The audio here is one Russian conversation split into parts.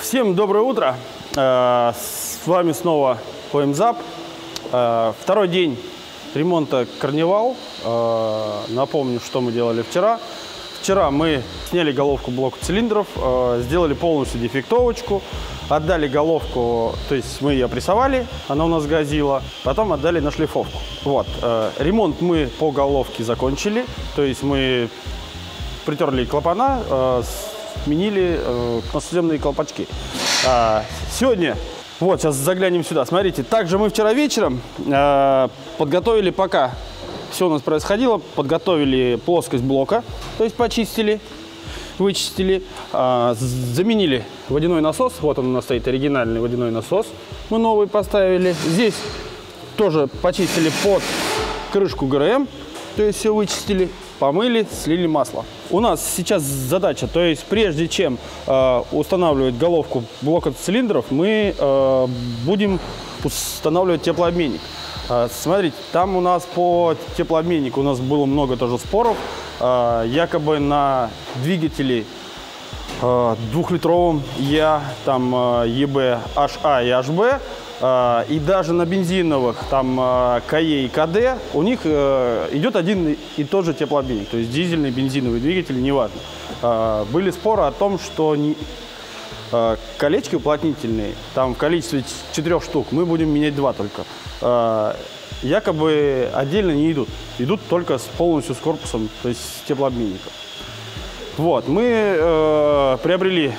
Всем доброе утро. Э, С вами снова ПМЗАП. Э, Второй день ремонта Карнивал. Э, Напомню, что мы делали вчера. Вчера мы сняли головку блока цилиндров, э, сделали полностью дефектовочку, отдали головку, то есть мы ее прессовали, она у нас газила, потом отдали на шлифовку. Вот. э, Ремонт мы по головке закончили, то есть мы притерли клапана, сменили маслоземные колпачки. А, сегодня, вот, сейчас заглянем сюда. Смотрите, также мы вчера вечером подготовили, пока все у нас происходило, подготовили плоскость блока, то есть почистили, вычистили, а, заменили водяной насос. Вот он у нас стоит, оригинальный водяной насос. Мы новый поставили. Здесь тоже почистили под крышку ГРМ, то есть все вычистили, помыли, слили масло. У нас сейчас задача, то есть прежде чем э, устанавливать головку блока цилиндров, мы э, будем устанавливать теплообменник. Э, смотрите, там у нас по теплообменнику у нас было много тоже споров. Э, якобы на двигателе э, двухлитровом Я, там ЕБ HA и HB, и даже на бензиновых, там КЕ и КД, у них э, идет один и тот же теплообменник, то есть дизельный, бензиновый двигатель, неважно. Были споры о том, что колечки уплотнительные, там в количестве четырех штук, мы будем менять два только. Э, Якобы отдельно не идут, идут только с, полностью с корпусом, то есть с теплообменником. Вот, мы э, приобрели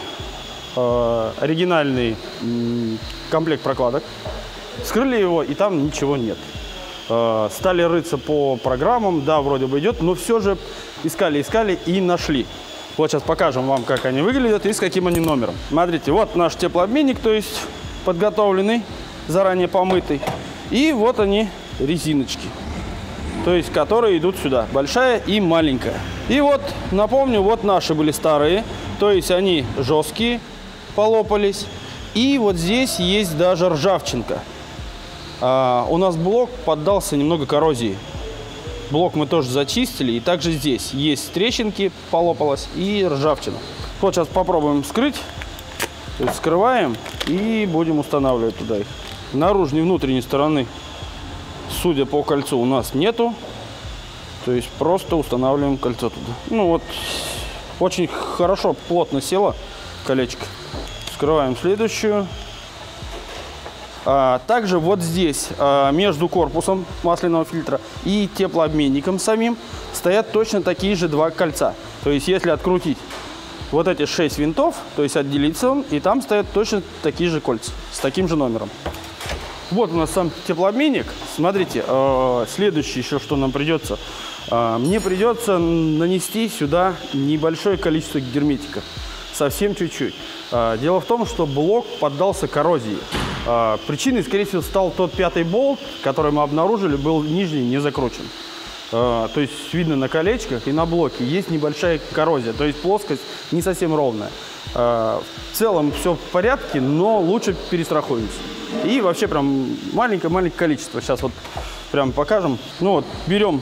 э, оригинальный м, комплект прокладок, вскрыли его, и там ничего нет. Э, стали рыться по программам, да, вроде бы идет, но все же искали, искали и нашли. Вот сейчас покажем вам, как они выглядят и с каким они номером. Смотрите, вот наш теплообменник, то есть подготовленный, заранее помытый. И вот они, резиночки то есть которые идут сюда, большая и маленькая. И вот, напомню, вот наши были старые, то есть они жесткие, полопались. И вот здесь есть даже ржавчинка. А, у нас блок поддался немного коррозии. Блок мы тоже зачистили, и также здесь есть трещинки, полопалась и ржавчина. Вот сейчас попробуем есть вскрываем и будем устанавливать туда их. Наружной и внутренней стороны судя по кольцу, у нас нету. То есть просто устанавливаем кольцо туда. Ну вот, очень хорошо, плотно село колечко. Вскрываем следующую. А, также вот здесь, а, между корпусом масляного фильтра и теплообменником самим, стоят точно такие же два кольца. То есть если открутить вот эти шесть винтов, то есть отделиться он, и там стоят точно такие же кольца с таким же номером. Вот у нас сам теплообменник. Смотрите, э, следующее еще, что нам придется. Мне придется нанести сюда небольшое количество герметика. Совсем чуть-чуть. Дело в том, что блок поддался коррозии. Э, причиной, скорее всего, стал тот пятый болт, который мы обнаружили, был нижний не закручен. Э, то есть видно на колечках и на блоке есть небольшая коррозия, то есть плоскость не совсем ровная. Э, В целом все в порядке, но лучше перестрахуемся. И вообще прям маленькое-маленькое количество. Сейчас вот прям покажем. Ну вот, берем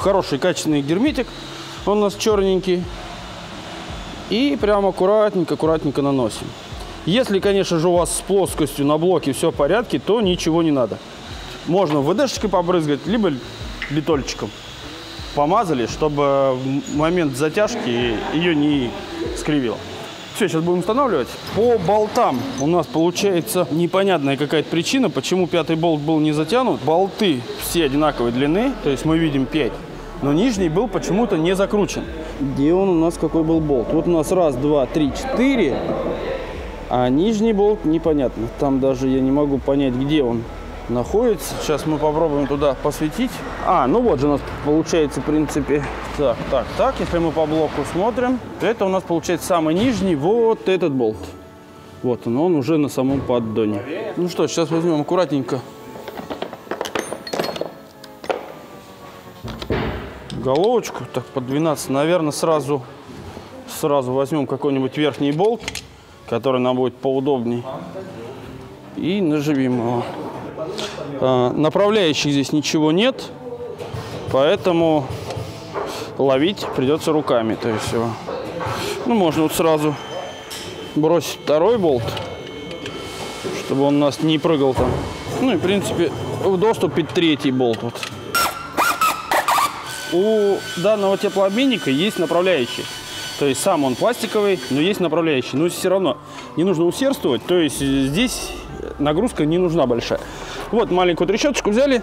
хороший качественный герметик. Он у нас черненький. И прям аккуратненько-аккуратненько наносим. Если, конечно же, у вас с плоскостью на блоке все в порядке, то ничего не надо. Можно ВДшечкой побрызгать, либо бетольчиком. Помазали, чтобы в момент затяжки ее не скривило. Все, сейчас будем устанавливать. По болтам у нас получается непонятная какая-то причина, почему пятый болт был не затянут. Болты все одинаковой длины, то есть мы видим 5. Но нижний был почему-то не закручен. Где он у нас, какой был болт? Вот у нас раз, два, три, четыре. А нижний болт непонятно. Там даже я не могу понять, где он находится. Сейчас мы попробуем туда посветить. А, ну вот же у нас получается, в принципе, так, так, так. Если мы по блоку смотрим, то это у нас получается самый нижний, вот этот болт. Вот он, он уже на самом поддоне. Ну что, сейчас возьмем аккуратненько головочку. Так, под 12. Наверное, сразу, сразу возьмем какой-нибудь верхний болт, который нам будет поудобней. И наживим его. А, направляющих здесь ничего нет, поэтому ловить придется руками. То есть его. Ну, можно вот сразу бросить второй болт, чтобы он у нас не прыгал там. Ну и, в принципе, в доступе третий болт. Вот. У данного теплообменника есть направляющий. То есть сам он пластиковый, но есть направляющий. Но все равно не нужно усердствовать. То есть здесь нагрузка не нужна большая. Вот маленькую трещоточку взяли,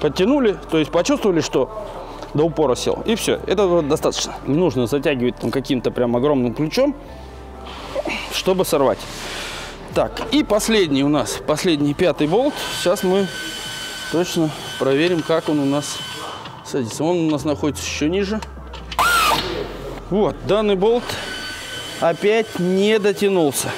подтянули, то есть почувствовали, что до упора сел. И все, этого достаточно. Не нужно затягивать каким-то прям огромным ключом, чтобы сорвать. Так, и последний у нас, последний пятый болт. Сейчас мы точно проверим, как он у нас садится. Он у нас находится еще ниже. Вот, данный болт опять не дотянулся.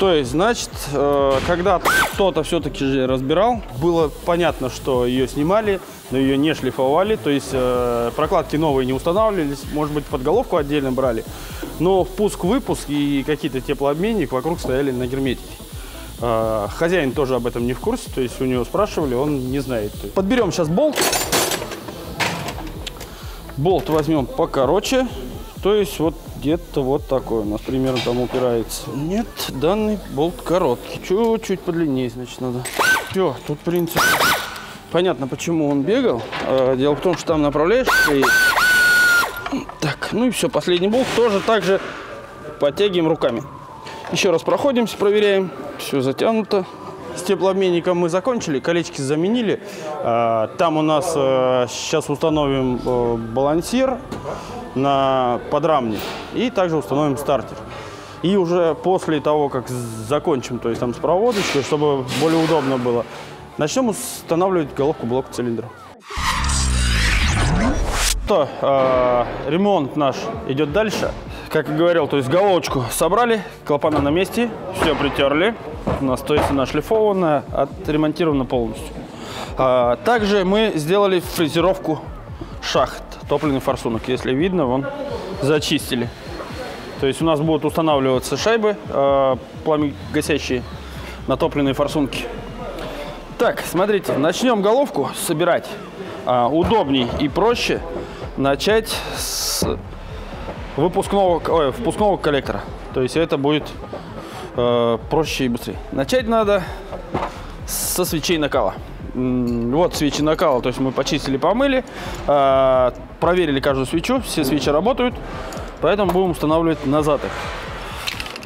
То есть, значит, э, когда кто-то все-таки же разбирал, было понятно, что ее снимали, но ее не шлифовали, то есть э, прокладки новые не устанавливались, может быть, подголовку отдельно брали, но впуск-выпуск и какие-то теплообменник вокруг стояли на герметике. Э, хозяин тоже об этом не в курсе, то есть у него спрашивали, он не знает. Подберем сейчас болт. Болт возьмем покороче, то есть вот где-то вот такой у нас примерно там упирается. Нет, данный болт короткий. Чуть-чуть подлиннее, значит, надо. Все, тут, в принципе, понятно, почему он бегал. А, дело в том, что там направляешься и... Так, ну и все, последний болт тоже так же подтягиваем руками. Еще раз проходимся, проверяем. Все затянуто. С теплообменником мы закончили, колечки заменили. А, там у нас сейчас э, установим э, балансир на подрамник и также установим стартер. И уже после того, как закончим, то есть там с проводочкой, чтобы более удобно было, начнем устанавливать головку блока цилиндра. То, э, ремонт наш идет дальше. Как и говорил, то есть головочку собрали, клапана на месте, все притерли. У нас то есть она шлифованная, отремонтирована полностью. А, также мы сделали фрезеровку шахт топливный форсунок. Если видно, вон зачистили. То есть у нас будут устанавливаться шайбы э, пламя-гасящие на топливные форсунки. Так, смотрите, начнем головку собирать. Э, удобней и проще начать с выпускного, ой, впускного коллектора. То есть это будет э, проще и быстрее. Начать надо со свечей накала. Вот свечи накала, то есть мы почистили, помыли, э, проверили каждую свечу, все свечи работают, поэтому будем устанавливать назад их.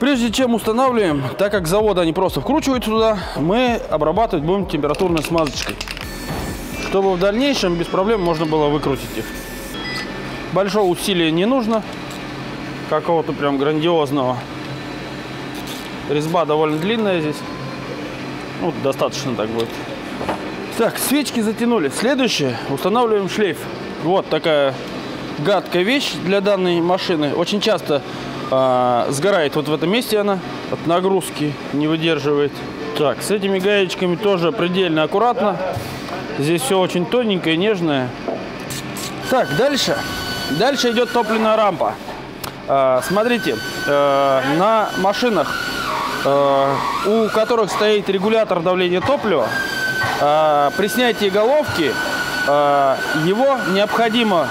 Прежде чем устанавливаем, так как завода они просто вкручивают туда, мы обрабатывать будем температурной смазочкой, чтобы в дальнейшем без проблем можно было выкрутить их. Большого усилия не нужно, какого-то прям грандиозного. Резьба довольно длинная здесь, ну, достаточно так будет. Так, свечки затянули. Следующее, устанавливаем шлейф. Вот такая гадкая вещь для данной машины. Очень часто э, сгорает вот в этом месте она от нагрузки, не выдерживает. Так, с этими гаечками тоже предельно аккуратно. Здесь все очень тоненькое, нежное. Так, дальше. Дальше идет топливная рампа. Э, смотрите, э, на машинах, э, у которых стоит регулятор давления топлива, при снятии головки его необходимо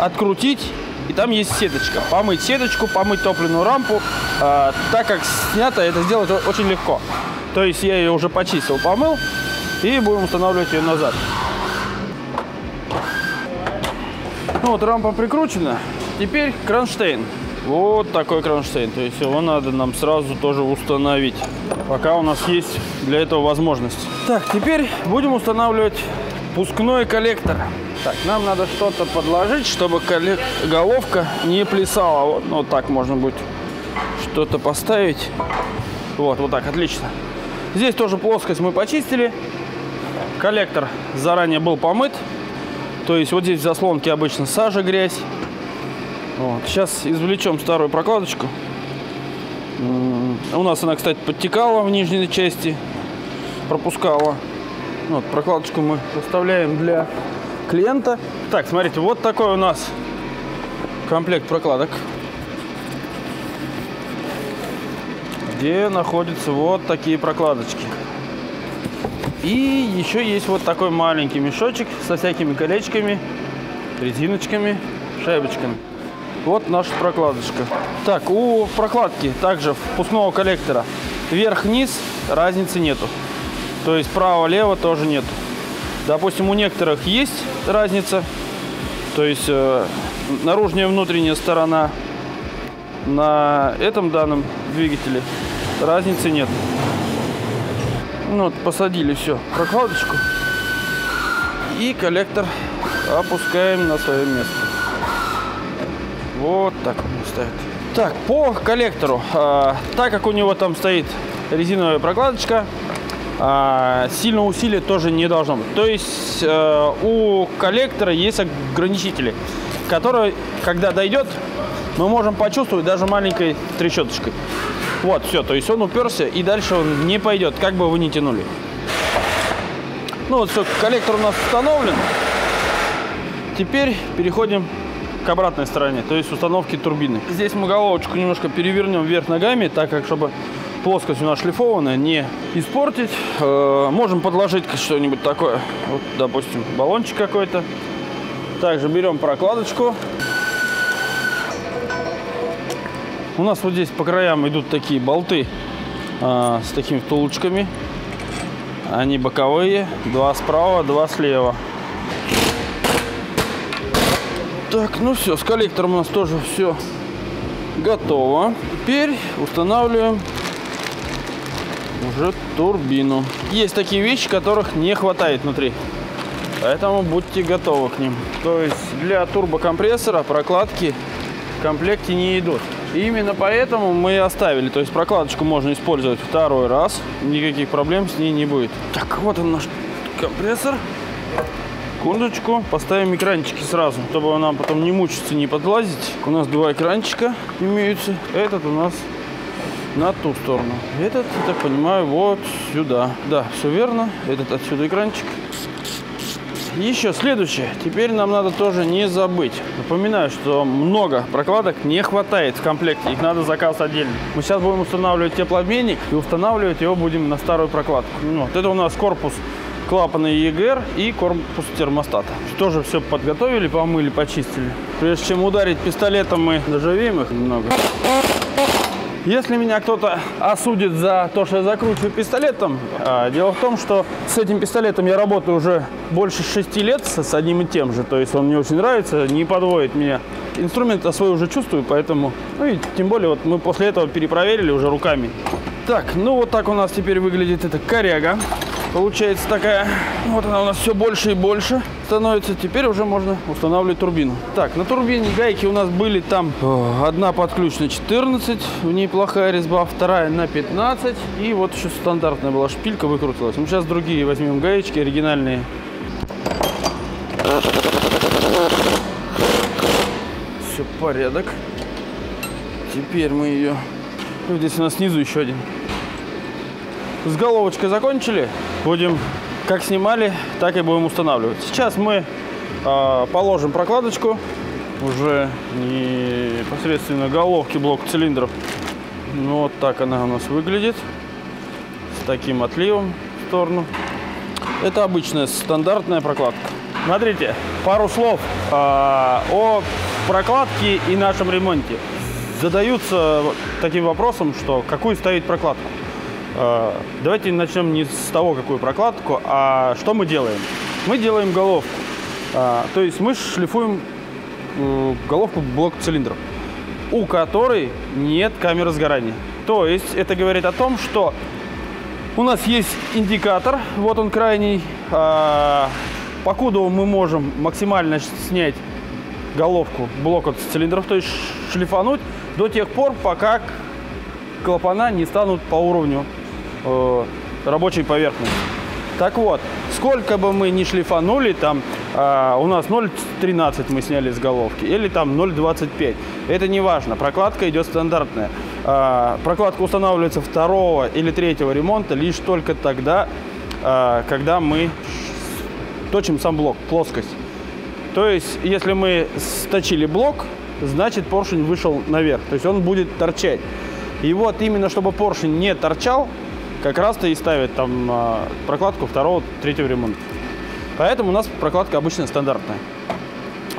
открутить, и там есть сеточка. Помыть сеточку, помыть топливную рампу. Так как снято, это сделать очень легко. То есть я ее уже почистил, помыл, и будем устанавливать ее назад. Ну вот рампа прикручена. Теперь кронштейн. Вот такой кронштейн. То есть его надо нам сразу тоже установить. Пока у нас есть для этого возможность. Так, теперь будем устанавливать пускной коллектор. Так, нам надо что-то подложить, чтобы головка не плясала. Вот, вот так можно будет что-то поставить. Вот, вот так, отлично. Здесь тоже плоскость мы почистили. Коллектор заранее был помыт. То есть вот здесь в заслонке обычно сажа, грязь. Вот. Сейчас извлечем старую прокладочку. У нас она, кстати, подтекала в нижней части, пропускала. Вот, прокладочку мы оставляем для клиента. Так, смотрите, вот такой у нас комплект прокладок. Где находятся вот такие прокладочки. И еще есть вот такой маленький мешочек со всякими колечками, резиночками, шайбочками. Вот наша прокладочка. Так, у прокладки также впускного коллектора вверх-вниз разницы нету. То есть право-лево тоже нету. Допустим, у некоторых есть разница. То есть э, наружная и внутренняя сторона на этом данном двигателе разницы нет. Ну, вот, посадили все, прокладочку. И коллектор опускаем на свое место. Вот так он стоит. Так, по коллектору. Э, так как у него там стоит резиновая прокладочка, э, сильно усилия тоже не должно быть. То есть э, у коллектора есть ограничители, которые, когда дойдет, мы можем почувствовать даже маленькой трещоточкой. Вот, все, то есть он уперся, и дальше он не пойдет, как бы вы ни тянули. Ну вот все, коллектор у нас установлен. Теперь переходим к обратной стороне, то есть установки турбины. Здесь мы головочку немножко перевернем вверх ногами, так как, чтобы плоскость у нас шлифованная, не испортить. Э, можем подложить что-нибудь такое, вот, допустим, баллончик какой-то. Также берем прокладочку, У нас вот здесь по краям идут такие болты а, с такими втулочками. Они боковые. Два справа, два слева. Так, ну все, с коллектором у нас тоже все готово. Теперь устанавливаем уже турбину. Есть такие вещи, которых не хватает внутри. Поэтому будьте готовы к ним. То есть для турбокомпрессора прокладки в комплекте не идут. Именно поэтому мы и оставили. То есть прокладочку можно использовать второй раз. Никаких проблем с ней не будет. Так, вот он наш компрессор. Секундочку. Поставим экранчики сразу, чтобы нам потом не мучиться, не подлазить. У нас два экранчика имеются. Этот у нас на ту сторону. Этот, я так понимаю, вот сюда. Да, все верно. Этот отсюда экранчик. Еще следующее. Теперь нам надо тоже не забыть. Напоминаю, что много прокладок не хватает в комплекте. Их надо заказывать отдельно. Мы сейчас будем устанавливать теплообменник и устанавливать его будем на старую прокладку. Ну, вот это у нас корпус клапана ЕГР и корпус термостата. Тоже все подготовили, помыли, почистили. Прежде чем ударить пистолетом, мы доживим их немного. Если меня кто-то осудит за то, что я закручиваю пистолетом, а, дело в том, что с этим пистолетом я работаю уже больше шести лет с одним и тем же. То есть он мне очень нравится, не подводит меня. Инструмент свой уже чувствую, поэтому... Ну и тем более вот мы после этого перепроверили уже руками. Так, ну вот так у нас теперь выглядит эта коряга. Получается такая, вот она у нас все больше и больше становится. Теперь уже можно устанавливать турбину. Так, на турбине гайки у нас были там одна под ключ на 14, в ней плохая резьба, вторая на 15. И вот еще стандартная была шпилька выкрутилась. Мы сейчас другие возьмем гаечки оригинальные. Все, порядок. Теперь мы ее... Здесь у нас снизу еще один. С головочкой закончили. Будем как снимали, так и будем устанавливать. Сейчас мы э, положим прокладочку уже непосредственно головки блока цилиндров. Ну, вот так она у нас выглядит. С таким отливом в сторону. Это обычная стандартная прокладка. Смотрите, пару слов э, о прокладке и нашем ремонте. Задаются таким вопросом, что какую ставить прокладку. Э, давайте начнем не с того, какую прокладку, а что мы делаем. Мы делаем головку. Э, то есть мы шлифуем э, головку блок цилиндров, у которой нет камеры сгорания. То есть это говорит о том, что у нас есть индикатор, вот он крайний. Покуда мы можем максимально снять головку блока цилиндров, то есть шлифануть до тех пор, пока клапана не станут по уровню э, рабочей поверхности. Так вот, сколько бы мы ни шлифанули, там э, у нас 0,13 мы сняли с головки, или там 0,25, это не важно, прокладка идет стандартная. Э, прокладка устанавливается второго или третьего ремонта лишь только тогда, э, когда мы точим сам блок, плоскость. То есть, если мы сточили блок, значит поршень вышел наверх. То есть он будет торчать. И вот именно чтобы поршень не торчал, как раз-то и ставят там а, прокладку второго, третьего ремонта. Поэтому у нас прокладка обычно стандартная.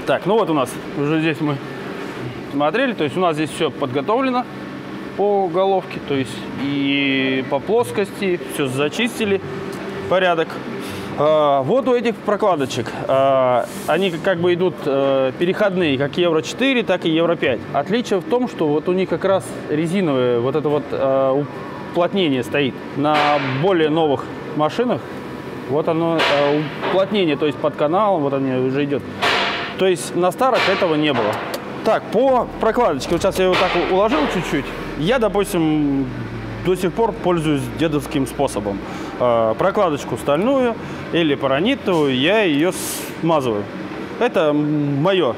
Так, ну вот у нас уже здесь мы смотрели, то есть у нас здесь все подготовлено по головке, то есть и по плоскости, все зачистили, порядок. А, вот у этих прокладочек, а, они как бы идут а, переходные, как Евро 4, так и Евро 5. Отличие в том, что вот у них как раз резиновые, вот это вот уплотнение стоит. На более новых машинах вот оно, а, уплотнение, то есть под каналом, вот оно уже идет. То есть на старых этого не было. Так, по прокладочке, вот сейчас я его так уложил чуть-чуть. Я, допустим, до сих пор пользуюсь дедовским способом. Э, прокладочку стальную или паранитовую, я ее смазываю. Это мое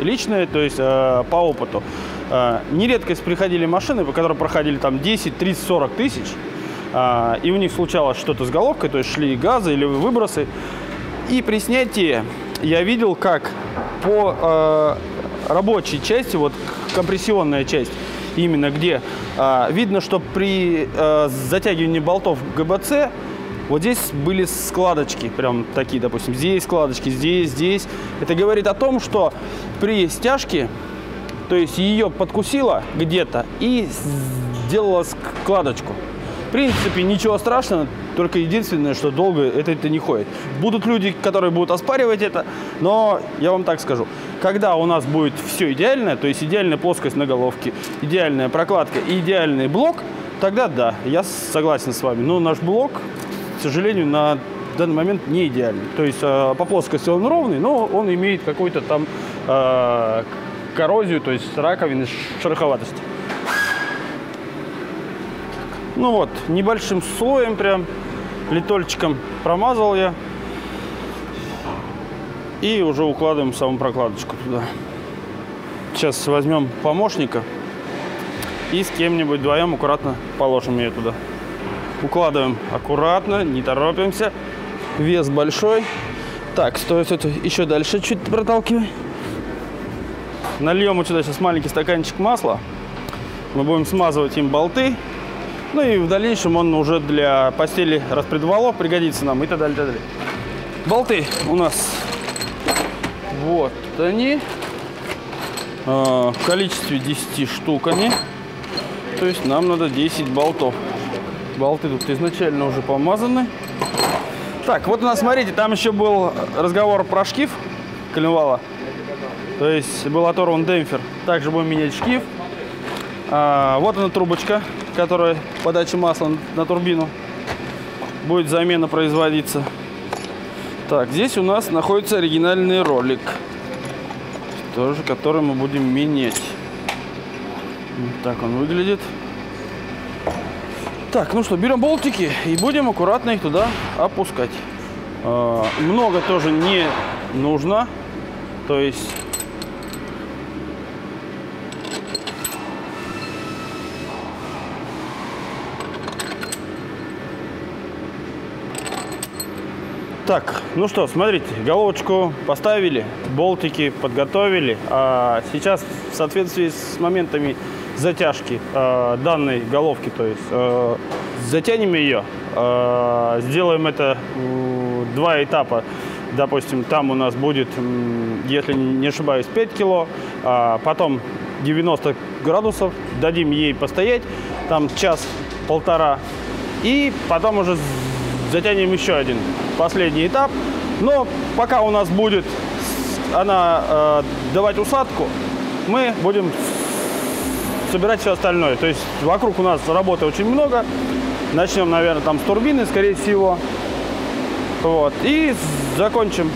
личное, то есть э, по опыту. Э, нередкость приходили машины, по которым проходили там 10, 30, 40 тысяч, э, и у них случалось что-то с головкой, то есть шли газы или выбросы. И при снятии я видел, как по э, рабочей части, вот компрессионная часть, именно где видно, что при затягивании болтов ГБЦ вот здесь были складочки, прям такие, допустим, здесь складочки, здесь, здесь. Это говорит о том, что при стяжке, то есть ее подкусило где-то и сделала складочку. В принципе, ничего страшного, только единственное, что долго это, это не ходит. Будут люди, которые будут оспаривать это, но я вам так скажу. Когда у нас будет все идеальное, то есть идеальная плоскость на головке, идеальная прокладка и идеальный блок, тогда да, я согласен с вами. Но наш блок, к сожалению, на данный момент не идеальный. То есть э, по плоскости он ровный, но он имеет какую-то там э, коррозию, то есть раковины, шероховатость. Ну вот, небольшим слоем прям, литольчиком промазал я. И уже укладываем саму прокладочку туда. Сейчас возьмем помощника и с кем-нибудь вдвоем аккуратно положим ее туда. Укладываем аккуратно, не торопимся. Вес большой. Так, стоит это еще дальше чуть проталкивай. Нальем вот сюда сейчас маленький стаканчик масла. Мы будем смазывать им болты. Ну и в дальнейшем он уже для постели распредвалов пригодится нам и так далее, так далее. Болты у нас вот они. А, в количестве 10 штук они. То есть нам надо 10 болтов. Болты тут изначально уже помазаны. Так, вот у нас, смотрите, там еще был разговор про шкив коленвала. То есть был оторван демпфер. Также будем менять шкив. А, вот она трубочка которая подача масла на турбину. Будет замена производиться. Так, здесь у нас находится оригинальный ролик. Тоже, который мы будем менять. Вот так он выглядит. Так, ну что, берем болтики и будем аккуратно их туда опускать. А, много тоже не нужно. То есть Так, ну что, смотрите, головочку поставили, болтики подготовили. А сейчас в соответствии с моментами затяжки э, данной головки, то есть э, затянем ее, э, сделаем это два этапа. Допустим, там у нас будет, если не ошибаюсь, 5 кило, а потом 90 градусов, дадим ей постоять, там час-полтора, и потом уже затянем еще один последний этап. Но пока у нас будет она э, давать усадку, мы будем собирать все остальное. То есть вокруг у нас работы очень много. Начнем, наверное, там с турбины, скорее всего. Вот. И закончим.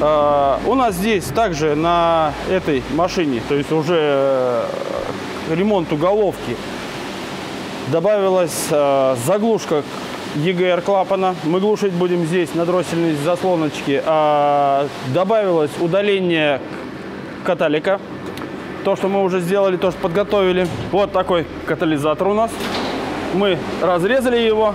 Э, у нас здесь также на этой машине, то есть уже э, ремонт уголовки, добавилась э, заглушка EGR клапана. Мы глушить будем здесь на дроссельной заслоночке. А, добавилось удаление каталика. То, что мы уже сделали, то, что подготовили. Вот такой катализатор у нас. Мы разрезали его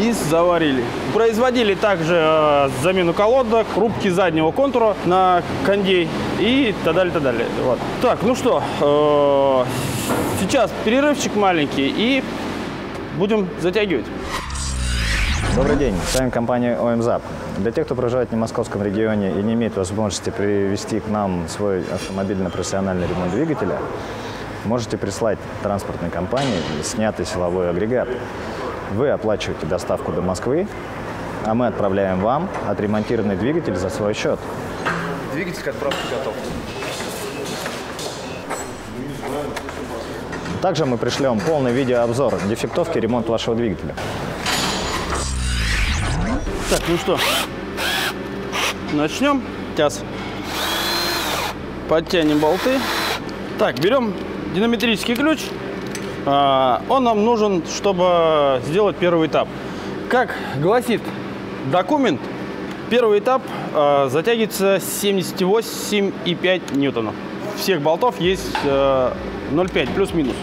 и заварили. Производили также э, замену колодок, рубки заднего контура на кондей и так далее, так далее. Вот. Так, ну что, э, сейчас перерывчик маленький и будем затягивать. Добрый день, с вами компания ОМЗАП. Для тех, кто проживает в московском регионе и не имеет возможности привести к нам свой автомобиль на профессиональный ремонт двигателя, можете прислать транспортной компании снятый силовой агрегат. Вы оплачиваете доставку до Москвы, а мы отправляем вам отремонтированный двигатель за свой счет. Двигатель к отправке готов. Также мы пришлем полный видеообзор дефектовки и ремонт вашего двигателя. Так, ну что, начнем. Сейчас подтянем болты. Так, берем динамометрический ключ. А, Он нам нужен, чтобы сделать первый этап. Как гласит документ, первый этап а, затягивается 78,5 ньютонов. Всех болтов есть э, 0,5 плюс-минус.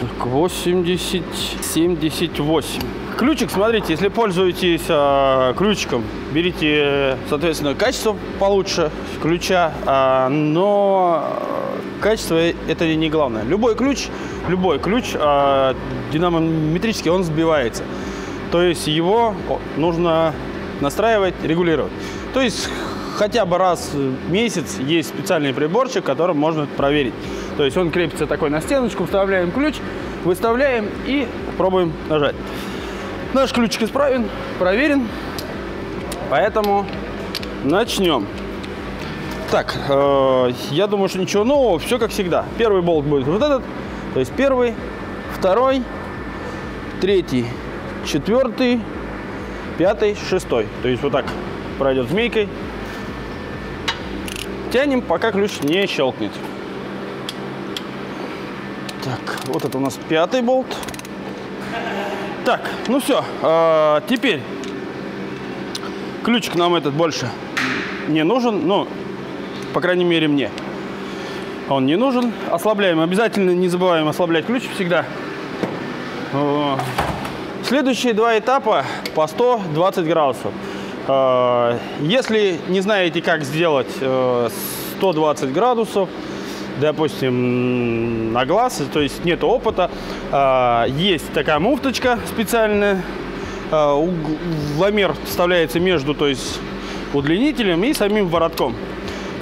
Так, 80, 78. Ключик, смотрите, если пользуетесь э, ключиком, берите, соответственно, качество получше ключа, а, но э, качество это не главное. Любой ключ, любой ключ э, динамометрический, он сбивается. То есть его нужно настраивать, регулировать. То есть хотя бы раз в месяц есть специальный приборчик, которым можно проверить. То есть он крепится такой на стеночку, вставляем ключ, выставляем и пробуем нажать. Наш ключик исправен, проверен, поэтому начнем. Так, э, я думаю, что ничего нового, все как всегда. Первый болт будет вот этот, то есть первый, второй, третий, четвертый, пятый, шестой. То есть вот так пройдет змейкой. Тянем, пока ключ не щелкнет. Так, вот это у нас пятый болт. Так, ну все. А, теперь ключик нам этот больше не нужен. Ну, по крайней мере, мне. Он не нужен. Ослабляем. Обязательно не забываем ослаблять ключ всегда. О. Следующие два этапа по 120 градусов. А, Если не знаете, как сделать э, 120 градусов, допустим, на глаз, то есть нет опыта, есть такая муфточка специальная, а, уг- угломер вставляется между, то есть удлинителем и самим воротом,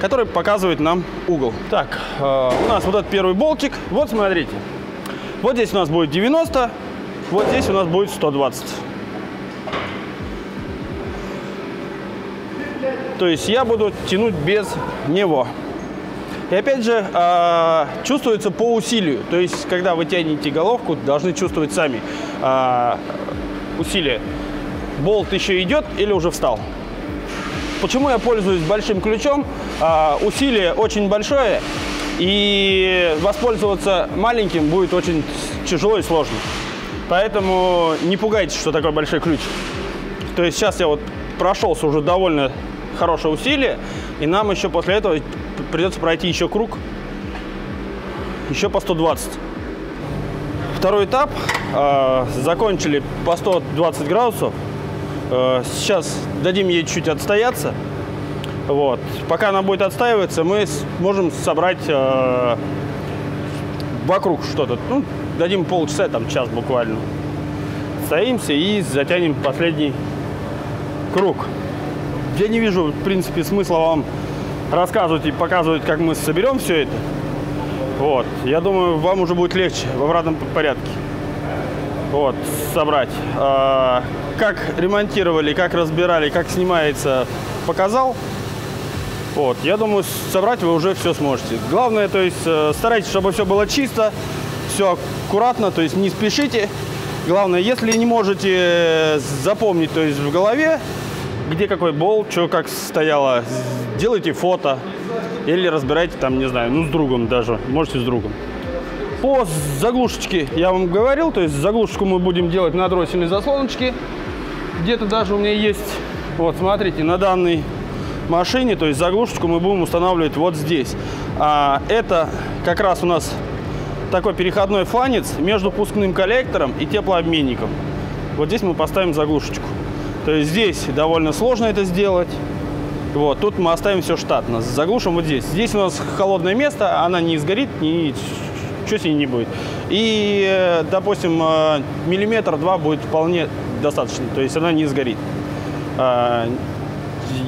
который показывает нам угол. Так, а, у нас вот этот первый болтик, вот смотрите, вот здесь у нас будет 90, вот здесь у нас будет 120. То есть я буду тянуть без него. И опять же, а, чувствуется по усилию. То есть, когда вы тянете головку, должны чувствовать сами а, усилие. Болт еще идет или уже встал. Почему я пользуюсь большим ключом? А, усилие очень большое, и воспользоваться маленьким будет очень тяжело и сложно. Поэтому не пугайтесь, что такой большой ключ. То есть сейчас я вот прошелся уже довольно хорошее усилие, и нам еще после этого придется пройти еще круг, еще по 120. Второй этап. э, закончили по 120 градусов. Э, сейчас дадим ей чуть отстояться. Вот. Пока она будет отстаиваться, мы сможем собрать э, вокруг что-то. Ну, дадим полчаса, там час буквально. Стоимся и затянем последний круг. Я не вижу, в принципе, смысла вам рассказывать и показывать, как мы соберем все это. Вот. Я думаю, вам уже будет легче в обратном порядке. Вот, собрать. А, как ремонтировали, как разбирали, как снимается, показал. Вот, я думаю, собрать вы уже все сможете. Главное, то есть, э, старайтесь, чтобы все было чисто, все аккуратно, то есть не спешите. Главное, если не можете э, запомнить, то есть в голове, где какой болт, что как стояло, делайте фото или разбирайте там, не знаю, ну с другом даже, можете с другом. По заглушечке я вам говорил, то есть заглушечку мы будем делать на дроссельной заслоночке. Где-то даже у меня есть, вот смотрите, на данной машине, то есть заглушечку мы будем устанавливать вот здесь. А, это как раз у нас такой переходной фланец между пускным коллектором и теплообменником. вот здесь мы поставим заглушечку. То есть здесь довольно сложно это сделать. Вот, тут мы оставим все штатно. Заглушим вот здесь. Здесь у нас холодное место, она не сгорит, ни ничего с ней не будет. И, э, допустим, э, миллиметр-два будет вполне достаточно, то есть она не сгорит. А,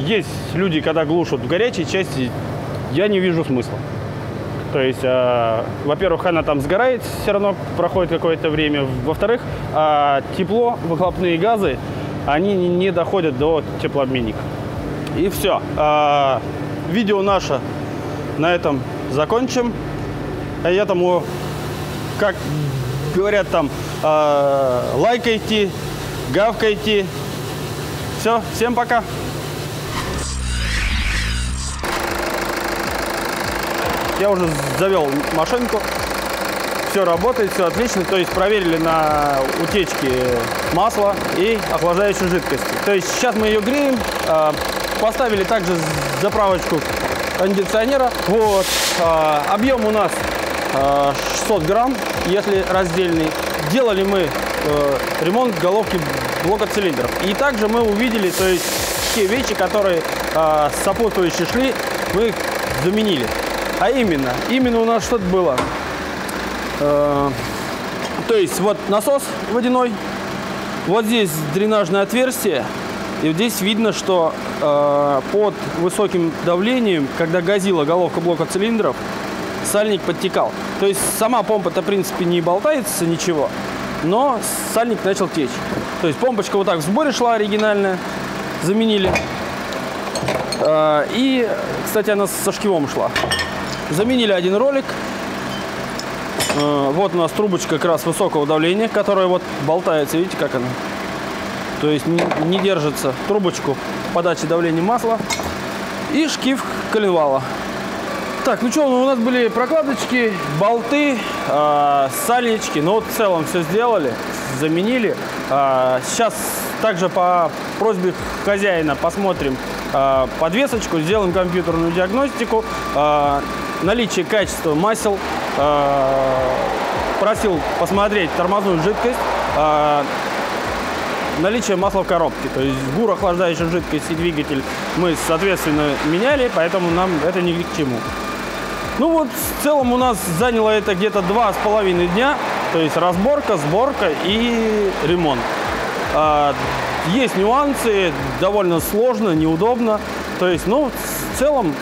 есть люди, когда глушат в горячей части, я не вижу смысла. То есть, э, во-первых, она там сгорает, все равно проходит какое-то время. Во-вторых, э, тепло, выхлопные газы, они не доходят до теплообменника. И все. Э, видео наше на этом закончим. А я тому, как говорят там, э, лайкайте, гавкайте. Все, всем пока. Я уже завел машинку. Все работает, все отлично. То есть проверили на утечке масла и охлаждающей жидкости. То есть сейчас мы ее греем. А, поставили также заправочку кондиционера. Вот. А, объем у нас 600 а, грамм, если раздельный. Делали мы э, ремонт головки блока цилиндров. И также мы увидели, то есть те вещи, которые сопутствующие шли, мы заменили. А именно, именно у нас что-то было. Э, то есть вот насос водяной, вот здесь дренажное отверстие, и вот здесь видно, что э, под высоким давлением, когда газила головка блока цилиндров, сальник подтекал. То есть сама помпа-то, в принципе, не болтается ничего, но сальник начал течь. То есть помпочка вот так в сборе шла оригинальная, заменили. Э, и, кстати, она со шкивом шла. Заменили один ролик. Э, вот у нас трубочка как раз высокого давления, которая вот болтается, видите, как она? То есть не, не держится трубочку подачи давления масла. И шкив коленвала. Так, ну что, ну, у нас были прокладочки, болты, э, сальнички. Ну вот в целом все сделали, заменили. Э, сейчас также по просьбе хозяина посмотрим э, подвесочку, сделаем компьютерную диагностику. Э, наличие качества масел, просил посмотреть тормозную жидкость, э, наличие масла в коробке. То есть гур, охлаждающая жидкость и двигатель мы, соответственно, меняли, поэтому нам это ни к чему. Ну вот, в целом у нас заняло это где-то два с половиной дня. То есть разборка, сборка и ремонт. А, есть нюансы, довольно сложно, неудобно. То есть, ну, в целом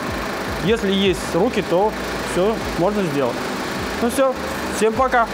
если есть руки, то все можно сделать. Ну все, всем пока.